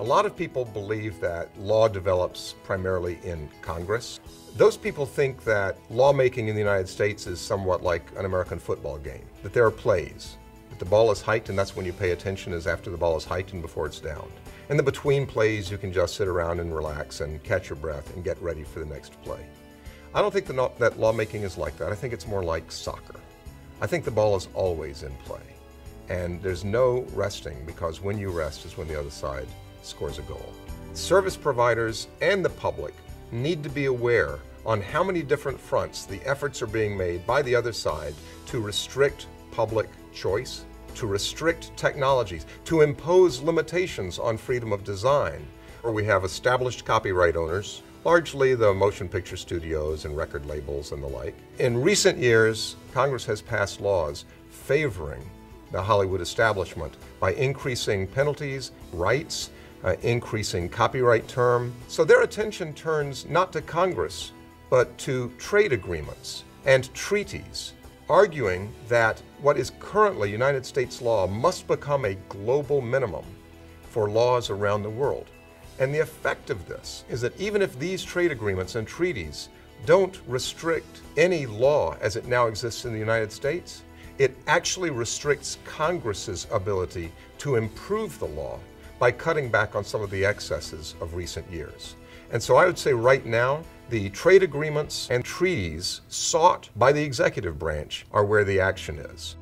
A lot of people believe that law develops primarily in Congress. Those people think that lawmaking in the United States is somewhat like an American football game, that there are plays, that the ball is hiked and that's when you pay attention is after the ball is hiked and before it's down. And the between plays you can just sit around and relax and catch your breath and get ready for the next play. I don't think that lawmaking is like that. I think it's more like soccer. I think the ball is always in play. And there's no resting because when you rest is when the other side scores a goal. Service providers and the public need to be aware on how many different fronts the efforts are being made by the other side to restrict public choice, to restrict technologies, to impose limitations on freedom of design. Or we have established copyright owners, largely the motion picture studios and record labels and the like. In recent years, Congress has passed laws favoring the Hollywood establishment by increasing penalties, rights, uh, increasing copyright term. So their attention turns not to Congress, but to trade agreements and treaties, arguing that what is currently United States law must become a global minimum for laws around the world. And the effect of this is that even if these trade agreements and treaties don't restrict any law as it now exists in the United States, it actually restricts Congress's ability to improve the law by cutting back on some of the excesses of recent years. And so I would say right now, the trade agreements and treaties sought by the executive branch are where the action is.